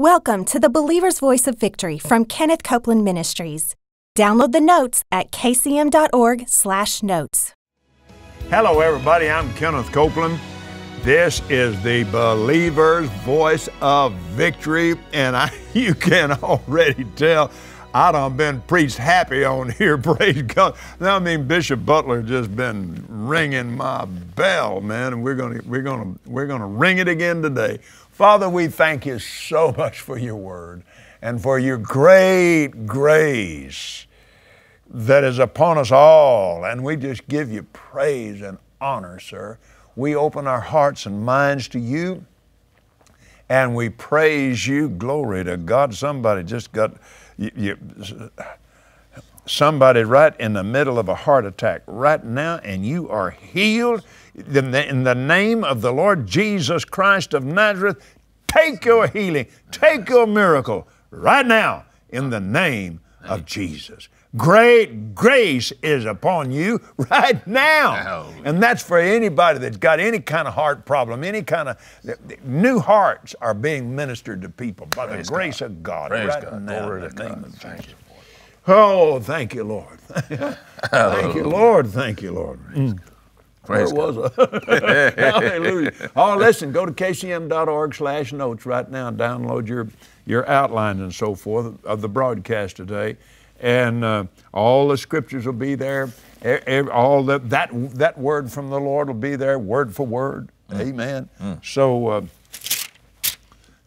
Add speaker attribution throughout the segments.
Speaker 1: Welcome to the Believer's Voice of Victory from Kenneth Copeland Ministries. Download the notes at kcm.org/notes.
Speaker 2: Hello everybody, I'm Kenneth Copeland. This is the Believer's Voice of Victory and I you can already tell I done been preached happy on here, praise God. Now, I mean, Bishop Butler just been ringing my bell, man, and we're gonna we're gonna we're gonna ring it again today. Father, we thank you so much for your word and for your great grace that is upon us all. And we just give you praise and honor, sir. We open our hearts and minds to you and we praise you. Glory to God. Somebody just got you, you, somebody right in the middle of a heart attack right now, and you are healed in the name of the Lord Jesus Christ of Nazareth, take your healing, take your miracle right now in the name of Jesus. Great grace is upon you right now. And that's for anybody that's got any kind of heart problem, any kind of new hearts are being ministered to people by Praise the grace
Speaker 3: God.
Speaker 2: of God
Speaker 3: Praise
Speaker 2: right
Speaker 3: God.
Speaker 2: now.
Speaker 3: Glory
Speaker 2: in the name of
Speaker 3: Thank
Speaker 2: Jesus. Oh, thank you, Lord. thank you, Lord. Thank you, Lord. Mm.
Speaker 3: Praise
Speaker 2: Where was I? Hallelujah. Oh, listen, go to kcm.org slash notes right now. And download your, your outlines and so forth of the broadcast today. And uh, all the scriptures will be there. All the, that, that word from the Lord will be there, word for word. Amen. So uh,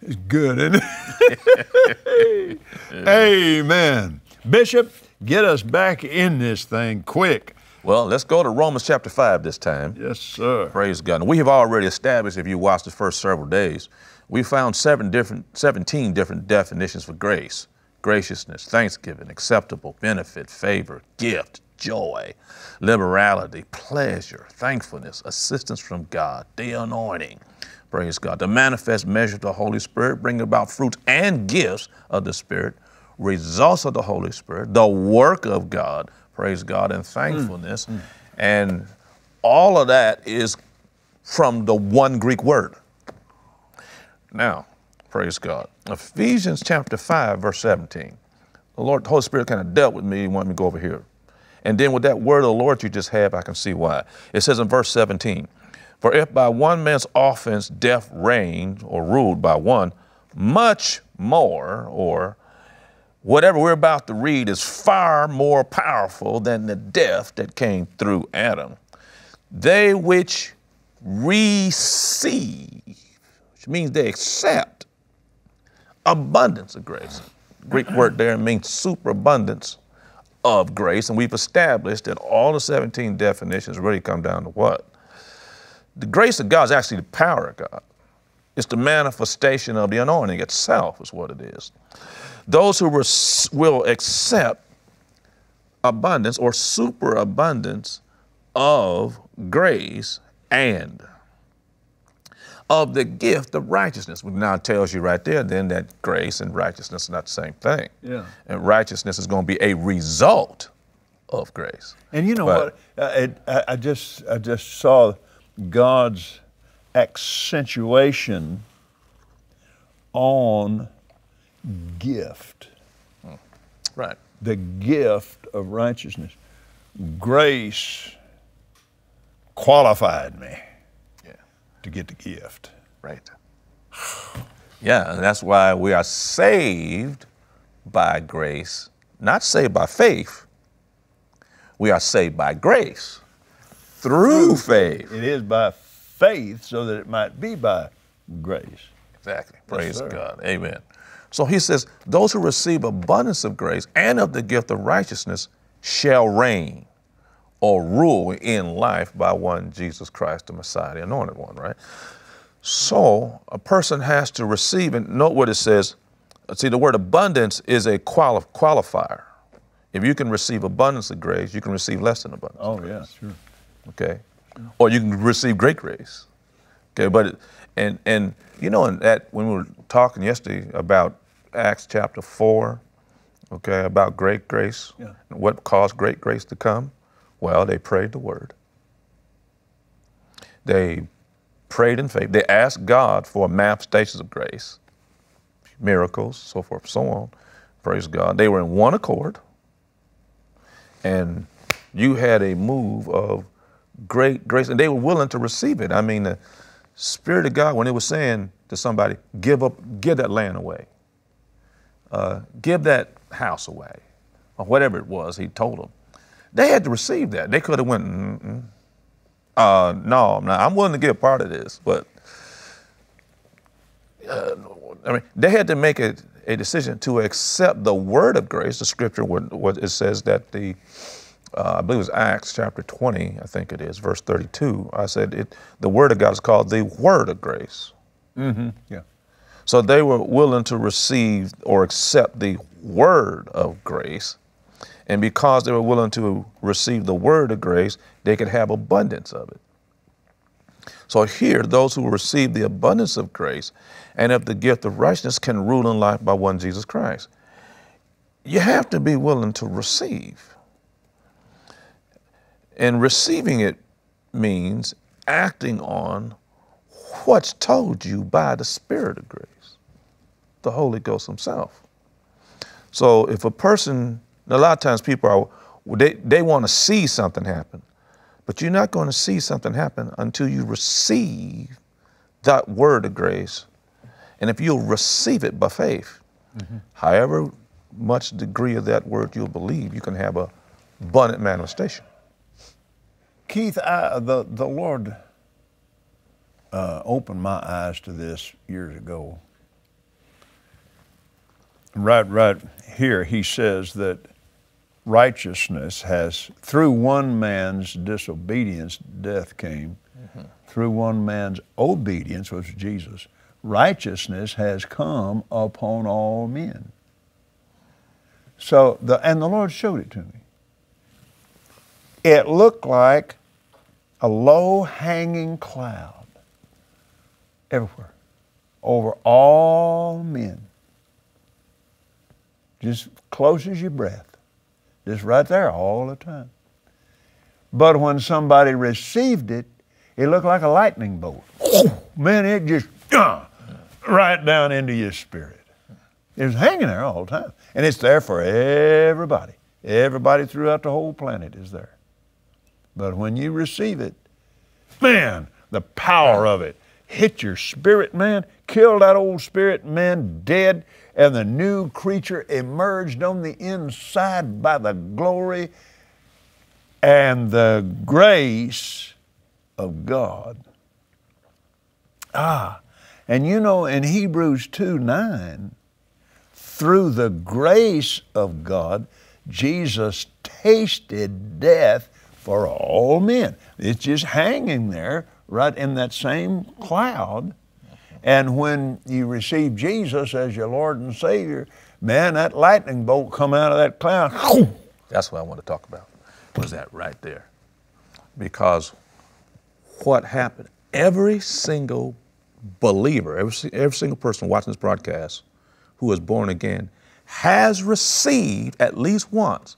Speaker 2: it's good, isn't it? Amen. Bishop, get us back in this thing quick.
Speaker 3: Well, let's go to Romans chapter 5 this time.
Speaker 2: Yes, sir.
Speaker 3: Praise God. And we have already established, if you watched the first several days, we found seven different, 17 different definitions for grace graciousness, thanksgiving, acceptable, benefit, favor, gift, joy, liberality, pleasure, thankfulness, assistance from God, the anointing. Praise God. The manifest measure of the Holy Spirit, bringing about fruits and gifts of the Spirit, results of the Holy Spirit, the work of God, praise God, and hmm. thankfulness. Hmm. And all of that is from the one Greek word. Now, praise God. Ephesians chapter 5, verse 17. The Lord, the Holy Spirit kind of dealt with me, He wanted me to go over here. And then with that word of the Lord you just have, I can see why. It says in verse 17, For if by one man's offense death reigned or ruled by one, much more, or whatever we're about to read is far more powerful than the death that came through Adam. They which receive, which means they accept abundance of grace. Greek word there means superabundance of grace, and we've established that all the 17 definitions really come down to what? The grace of God is actually the power of God. It's the manifestation of the anointing itself, is what it is. Those who will accept abundance or superabundance of grace and of the gift of righteousness. Which now tells you right there then that grace and righteousness are not the same thing.
Speaker 2: Yeah.
Speaker 3: And righteousness is going to be a result of grace.
Speaker 2: And you know
Speaker 3: But-
Speaker 2: what? It, I, I just I just saw God's accentuation on gift, hmm.
Speaker 3: Right.
Speaker 2: the gift of righteousness. Grace qualified me
Speaker 3: Yeah.
Speaker 2: to get the gift.
Speaker 3: Right. Yeah, and that's why we are saved by grace, not saved by faith. We are saved by grace through faith.
Speaker 2: It is by faith, so that it might be by grace.
Speaker 3: Exactly. Praise
Speaker 2: sir.
Speaker 3: God. Amen. So he says, Those who receive abundance of grace and of the gift of righteousness shall reign or rule in life by one Jesus Christ, the Messiah, the anointed one, right? So a person has to receive, and note what it says. See, the word abundance is a quali- qualifier. If you can receive abundance of grace, you can receive less than abundance.
Speaker 2: Oh yeah, sure.
Speaker 3: okay? Or you can receive great grace, okay? But and and you know, in that when we were talking yesterday about Acts chapter four, okay, about great grace,
Speaker 2: Yeah.
Speaker 3: and what caused great grace to come? Well, they prayed the word. They prayed in faith. They asked God for manifestations of grace. miracles, so forth, so on. Praise God. They were in one accord, and you had a move of great grace, and they were willing to receive it. I mean, the Spirit of God, when it was saying to somebody, give up, give that land away, uh, give that house away, or whatever it was, he told them. They had to receive that. They could have went. Uh, no, I'm not. I'm willing to give part of this, but uh, I mean, they had to make a, a decision to accept the word of grace. The scripture, what it says that the, uh, I believe it was Acts chapter 20, I think it is, verse 32. I said it, the word of God is called the word of grace.
Speaker 2: Mm-hmm. Yeah.
Speaker 3: So they were willing to receive or accept the word of grace. And because they were willing to receive the word of grace, they could have abundance of it. So here, those who receive the abundance of grace and of the gift of righteousness can rule in life by one Jesus Christ. You have to be willing to receive. And receiving it means acting on what's told you by the Spirit of grace, the Holy Ghost Himself. So if a person, a lot of times people are, they, they want to see something happen, but you're not going to see something happen until you receive that word of grace. And if you'll receive it by faith, mm-hmm. however much degree of that word you'll believe, you can have a abundant manifestation.
Speaker 2: Keith, I, the, the Lord uh, opened my eyes to this years ago. Right, right here, he says that righteousness has, through one man's disobedience, death came. Mm-hmm. Through one man's obedience, which was Jesus, righteousness has come upon all men. So, the, and the Lord showed it to me. It looked like a low hanging cloud everywhere, over all men. Just close as your breath. Just right there all the time. But when somebody received it, it looked like a lightning bolt. Man, it just uh, right down into your spirit. It was hanging there all the time. And it's there for everybody. Everybody throughout the whole planet is there. But when you receive it, man, the power of it hit your spirit man, kill that old spirit man dead, and the new creature emerged on the inside by the glory and the grace of God. Ah, and you know in Hebrews 2 9, through the grace of God, Jesus tasted death for all men. It's just hanging there right in that same cloud. And when you receive Jesus as your Lord and Savior, man, that lightning bolt come out of that cloud.
Speaker 3: That's what I want to talk about. Was that right there? Because what happened? Every single believer, every, every single person watching this broadcast who is born again has received at least once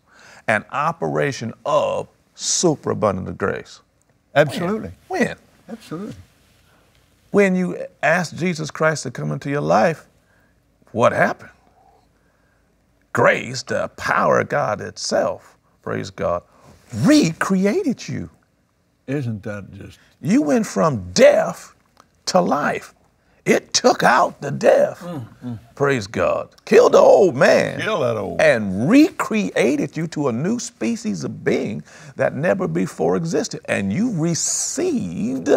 Speaker 3: an operation of superabundant of grace.
Speaker 2: Absolutely.
Speaker 3: When? when?
Speaker 2: Absolutely.
Speaker 3: When you ask Jesus Christ to come into your life, what happened? Grace, the power of God itself, praise God, recreated you.
Speaker 2: Isn't that just?
Speaker 3: You went from death to life. It took out the death. Mm, mm. Praise God. Killed the old man.
Speaker 2: Kill that old.
Speaker 3: And recreated you to a new species of being that never before existed. And you received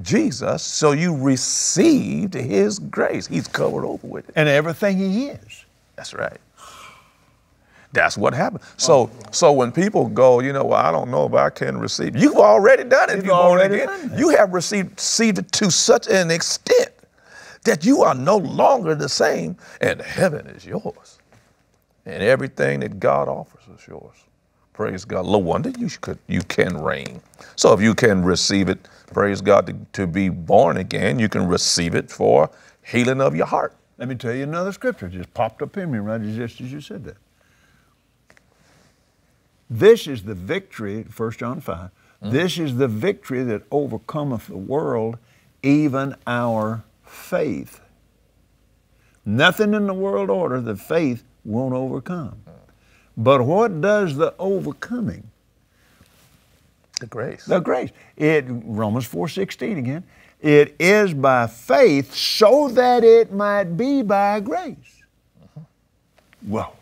Speaker 3: Jesus, so you received his grace. He's covered over with it.
Speaker 2: And everything he is.
Speaker 3: That's right. That's what happened. So, so when people go, you know, well, I don't know if I can receive. You've already done it.
Speaker 2: You've, You've already.
Speaker 3: Done it. You have received, received it to such an extent that you are no longer the same, and heaven is yours. And everything that God offers is yours. Praise God. No wonder you could you can reign. So if you can receive it, praise God, to, to be born again, you can receive it for healing of your heart.
Speaker 2: Let me tell you another scripture just popped up in me right just as you said that. This is the victory, 1 John 5. Mm-hmm. This is the victory that overcometh the world, even our faith. Nothing in the world order that faith won't overcome. But what does the overcoming?
Speaker 3: The grace.
Speaker 2: The grace. It Romans 4:16 again. It is by faith so that it might be by grace. Whoa.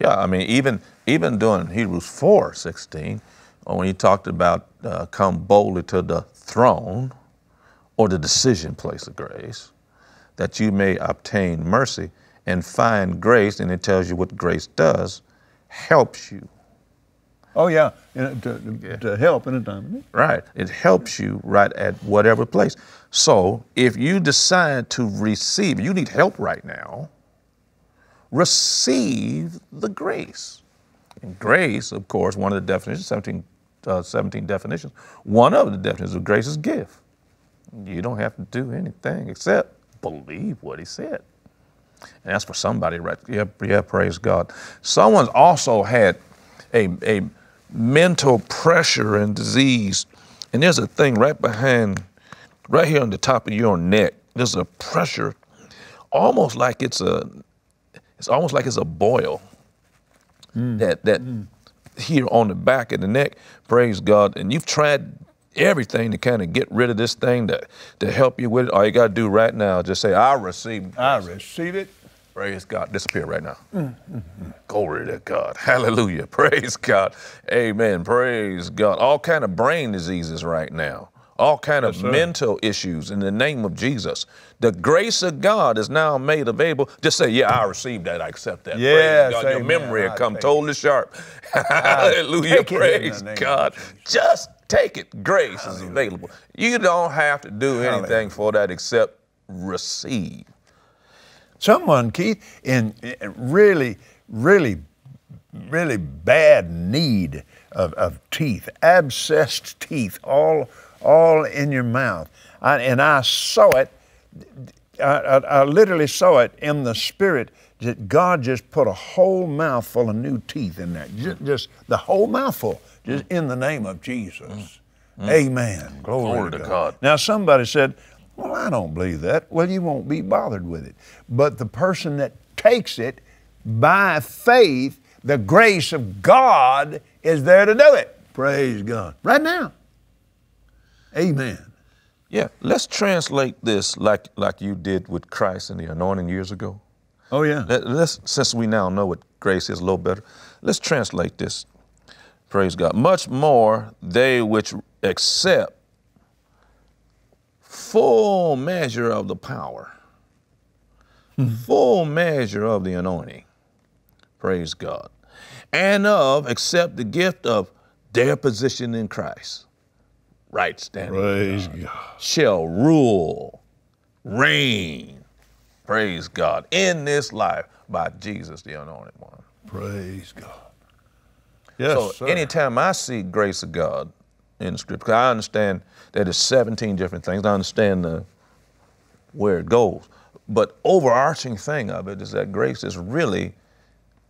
Speaker 3: Yeah, I mean, even even during Hebrews 4 16, when he talked about uh, come boldly to the throne or the decision place of grace, that you may obtain mercy and find grace, and it tells you what grace does, helps you.
Speaker 2: Oh, yeah, to, to, yeah. to help in a time.
Speaker 3: Right. It helps you right at whatever place. So if you decide to receive, you need help right now, receive the grace. And grace, of course, one of the definitions, 17, uh, 17 definitions, one of the definitions of grace is gift. You don't have to do anything except believe what he said. And that's for somebody, right? Yeah, yeah, praise God. Someone's also had a, a mental pressure and disease. And there's a thing right behind, right here on the top of your neck. There's a pressure, almost like it's a, it's almost like it's a boil. Mm. That that mm. here on the back of the neck. Praise God. And you've tried everything to kind of get rid of this thing to, to help you with it. All you got to do right now, just say, I receive.
Speaker 2: I receive it.
Speaker 3: Praise God. Disappear right now. Mm-hmm. Glory to God. Hallelujah. Praise God. Amen. Praise God. All kind of brain diseases right now. All kind yes, of sir. mental issues in the name of Jesus. The grace of God is now made available. Just say, yeah, I received that. I accept that.
Speaker 2: Yes,
Speaker 3: praise God. Your memory will come totally sharp. Hallelujah. Praise God. Just take it. Grace is available. You don't have to do anything for that except receive.
Speaker 2: Someone, Keith, in really, really, really bad need of, of teeth, abscessed teeth, all, all in your mouth. I, and I saw it, I, I, I literally saw it in the spirit that God just put a whole mouthful of new teeth in there. Just, just the whole mouthful, just in the name of Jesus. Mm. Amen. Glory, Glory to God. God. Now, somebody said, well, I don't believe that. Well, you won't be bothered with it. But the person that takes it by faith, the grace of God is there to do it. Praise God. Right now. Amen.
Speaker 3: Yeah, let's translate this like like you did with Christ and the anointing years ago.
Speaker 2: Oh yeah.
Speaker 3: Let, us since we now know what grace is a little better, let's translate this. Praise God. Much more they which accept full measure of the power, mm-hmm. full measure of the anointing. Praise God. And of accept the gift of their position in Christ. Right standing.
Speaker 2: Praise God. God.
Speaker 3: Shall rule, reign, praise God, in this life by Jesus, the anointed one.
Speaker 2: Praise God.
Speaker 3: Yes, so sir. anytime I see grace of God in the scripture, I understand that there's 17 different things. I understand the, where it goes. But overarching thing of it is that grace is really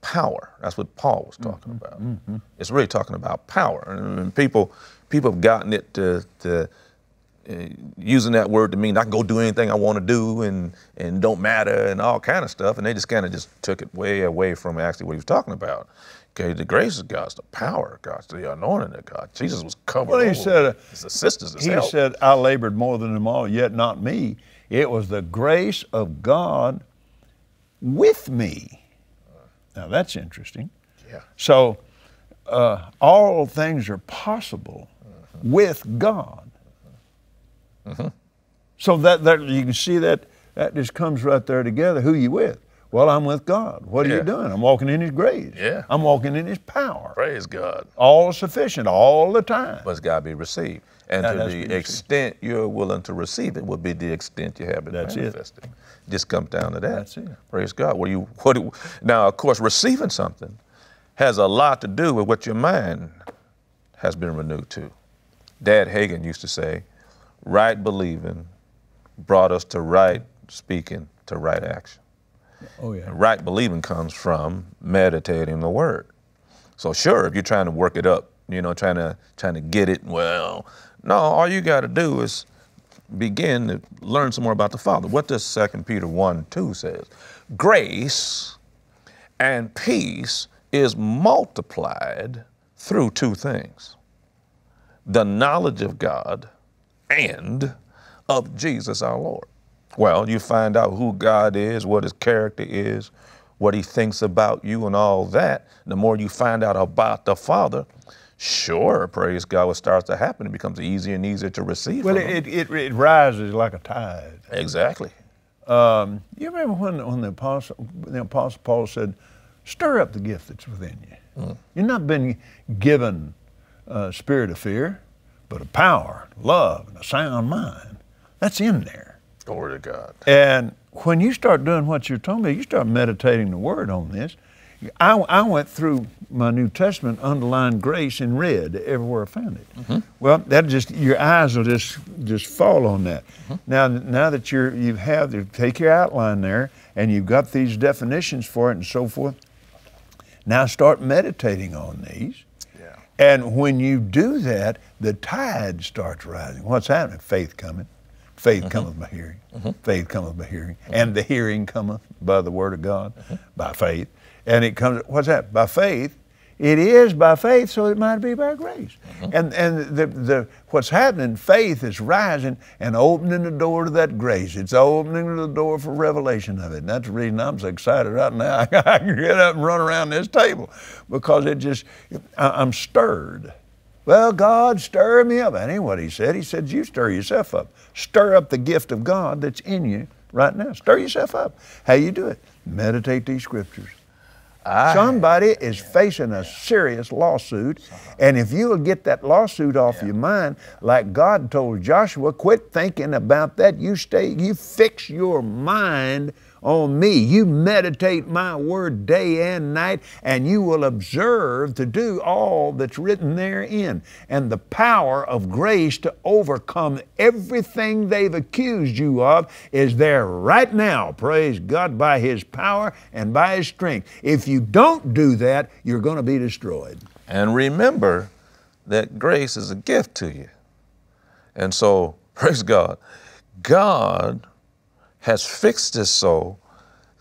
Speaker 3: power. That's what Paul was talking mm-hmm, about. Mm-hmm. It's really talking about power. And people, people have gotten it to, to using that word to mean I can go do anything I want to do and, and don't matter and all kind of stuff. And they just kind of just took it way away from actually what he was talking about. Okay, the grace of God, the power of God, the anointing of God. Jesus was covered.
Speaker 2: Well, he said, uh,
Speaker 3: his assistance, his
Speaker 2: he
Speaker 3: help.
Speaker 2: said, "I labored more than them all, yet not me. It was the grace of God with me." Now that's interesting.
Speaker 3: Yeah.
Speaker 2: So, uh, all things are possible mm-hmm. with God. Mm-hmm. So that, that you can see that that just comes right there together. Who you with? Well, I'm with God. What are you doing? I'm walking in His grace.
Speaker 3: Yeah.
Speaker 2: I'm walking in His power.
Speaker 3: Praise God.
Speaker 2: All sufficient, all the time.
Speaker 3: But it's got to be received. And to the extent you're willing to receive it would be the extent you have it
Speaker 2: That's
Speaker 3: manifested.
Speaker 2: It.
Speaker 3: Just comes down to that.
Speaker 2: That's it.
Speaker 3: Praise God. What do you, what do, now, of course, receiving something has a lot to do with what your mind has been renewed to. Dad Hagin used to say, right believing brought us to right speaking to right action.
Speaker 2: Oh, yeah.
Speaker 3: And right believing comes from meditating the word. So sure, if you're trying to work it up, you know, trying to trying to get it, well, no, all you got to do is begin to learn some more about the Father. What does 2 Peter 1 2 says? Grace and peace is multiplied through two things the knowledge of God and of Jesus our Lord. Well, you find out who God is, what his character is, what he thinks about you, and all that. The more you find out about the Father, sure, praise God, what starts to happen, it becomes easier and easier to receive.
Speaker 2: Well, it, it, it rises like a tide.
Speaker 3: exactly.
Speaker 2: Um, you remember when, when the, apostle, the Apostle Paul said, stir up the gift that's within you. You've not been given a spirit of fear, but of power, love, and a sound mind. That's in there.
Speaker 3: Glory to God.
Speaker 2: And when you start doing what you're talking about, you start meditating the Word on this. I, I went through my New Testament, underlined grace in red everywhere I found it. Mm-hmm. Well, that just your eyes will just just fall on that. Mm-hmm. Now, now that you're you have to take your outline there, and you've got these definitions for it and so forth. Now start meditating on these. And when you do that, the tide starts rising. What's happening? Faith coming. Faith mm-hmm. cometh by hearing. Mm-hmm. Faith cometh by hearing. Mm-hmm. And the hearing cometh by the word of God, by faith. And it comes, what's that? By faith. It is by faith, so it might be by grace. Mm-hmm. And and the, the what's happening, faith is rising and opening the door to that grace. It's opening the door for revelation of it. And that's the reason I'm so excited right now. I can get up and run around this table because it just, I'm stirred. Well, God, stir me up. That ain't what he said. He said, you stir yourself up. Stir up the gift of God that's in you right now. Stir yourself up. How you do it? Meditate these scriptures. Somebody is facing a serious lawsuit, and if you will get that lawsuit off your mind, like God told Joshua, quit thinking about that. You stay, you fix your mind on me. You meditate my word day and night, and you will observe to do all that's written therein. And the power of grace to overcome everything they've accused you of is there right now, praise God, by His power and by His strength. If you don't do that, you're going to be destroyed.
Speaker 3: And remember that grace is a gift to you. And so, praise God, God has fixed this so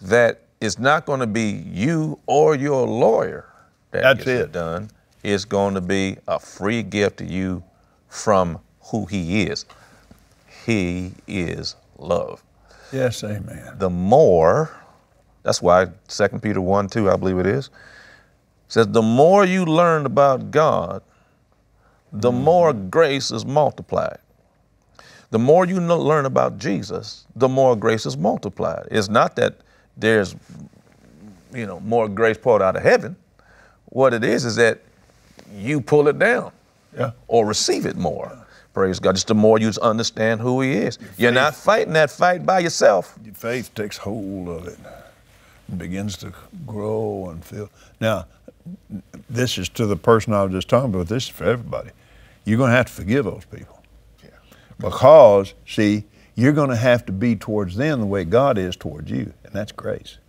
Speaker 3: that it's not going to be you or your lawyer that
Speaker 2: That's
Speaker 3: gets it.
Speaker 2: it.
Speaker 3: done. It's going to be a free gift to you from who He is. He is love.
Speaker 2: Yes, amen.
Speaker 3: The more, that's why 2 Peter 1 2, I believe it is, says the more you learn about God, the mm. more grace is multiplied. The more you know, learn about Jesus, the more grace is multiplied. It's not that there's, you know, more grace poured out of heaven. What it is is that you pull it down
Speaker 2: Yeah.
Speaker 3: or receive it more. Praise God. Just the more you understand who He is. You're not fighting that fight by yourself.
Speaker 2: Your faith takes hold of it and begins to grow and feel. Now, this is to the person I was just talking about. This is for everybody. You're going to have to forgive those people. Because, see, you're going to have to be towards them the way God is towards you, and that's grace.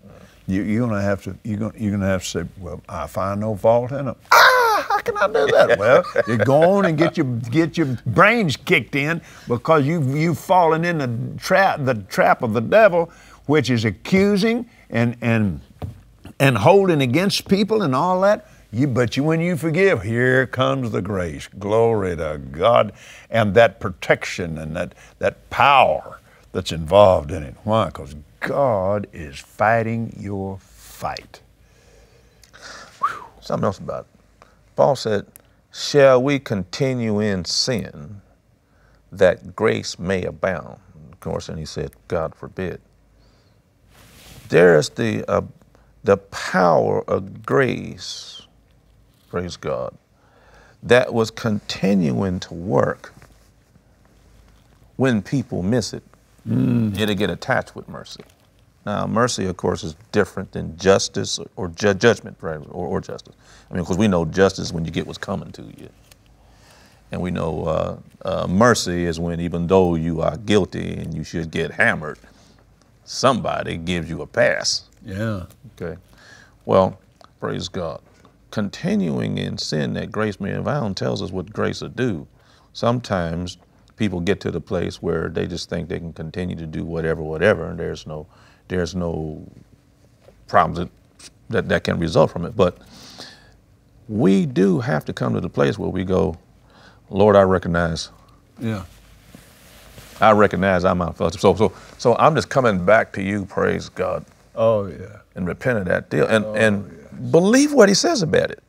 Speaker 2: You, you're going to have to. You're going, you're going to have to say, "Well, I find no fault in them." Ah, how can I do that? well, you go on and get your get your brains kicked in because you you've fallen in the trap the trap of the devil, which is accusing and and and holding against people and all that. You, but you, when you forgive, here comes the grace. Glory to God, and that protection and that that power that's involved in it. Why? Because God is fighting your fight.
Speaker 3: Something else about it. Paul said, Shall we continue in sin that grace may abound? Of course, and he said, God forbid. There's the, uh, the power of grace, praise God, that was continuing to work when people miss it. It'll get attached with mercy. Now, mercy, of course, is different than justice or ju- judgment, or, or justice. I mean, because we know justice is when you get what's coming to you. And we know uh, uh, mercy is when, even though you are guilty and you should get hammered, somebody gives you a pass.
Speaker 2: Yeah.
Speaker 3: Okay. Well, praise God. Continuing in sin that grace may abound tells us what grace will do. Sometimes people get to the place where they just think they can continue to do whatever, whatever, and there's no, there's no problems that, that, that can result from it. But we do have to come to the place where we go, Lord, I recognize.
Speaker 2: Yeah.
Speaker 3: I recognize I'm out So, so, so I'm just coming back to you, praise God.
Speaker 2: Oh yeah.
Speaker 3: And repent of that deal, and
Speaker 2: oh,
Speaker 3: and
Speaker 2: yes.
Speaker 3: Believe what He says about it.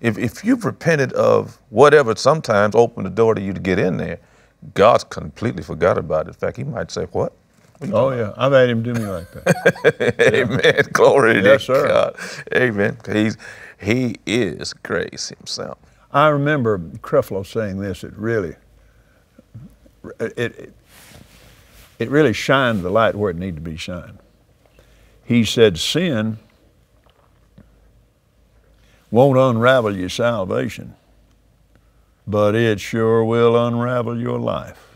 Speaker 3: If if you've repented of whatever, sometimes open the door to you to get in there. God's completely forgot about it. In fact, He might say, "What?"
Speaker 2: Oh yeah, I've had Him do me like that.
Speaker 3: Amen. Glory
Speaker 2: yes,
Speaker 3: to
Speaker 2: sir.
Speaker 3: God. Amen. He's He is grace Himself.
Speaker 2: I remember Creflo saying this. It really, it, it, it really shined the light where it needed to be shined. He said, Sin won't unravel your salvation, but it sure will unravel your life.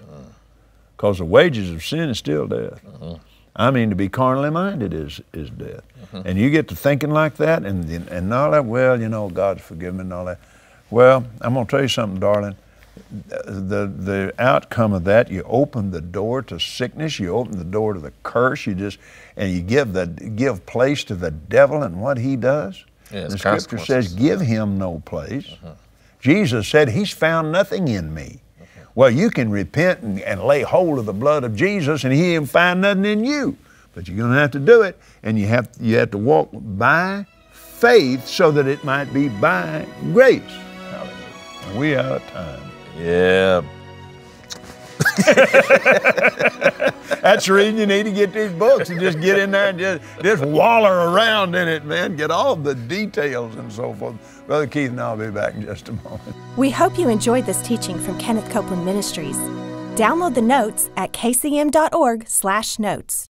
Speaker 2: Because the wages of sin is still death. Mm-hmm. I mean, to be carnally minded is, is death. Mm-hmm. And you get to thinking like that and, and all that, well, you know, God's forgiven and all that. Well, I'm going to tell you something, darling. The, the outcome of that, you open the door to sickness, you open the door to the curse, you just, and you give, the, give place to the devil and what he does.
Speaker 3: Yeah,
Speaker 2: the scripture says, give him no place. Jesus said, He's found nothing in me. Well, you can repent and, and, lay hold of the blood of Jesus, and He ain't find nothing in you. But you're going to have to do it, and you have you have to walk by faith, so that it might be by grace. Hallelujah. We out of time.
Speaker 3: Yeah.
Speaker 2: That's the reason you need to get these books and just get in there and just, just waller around in it, man. Get all the details and so forth. Brother Keith and I'll be back in just a moment.
Speaker 1: We hope you enjoyed this teaching from Kenneth Copeland Ministries. Download the notes at kcm.org/notes.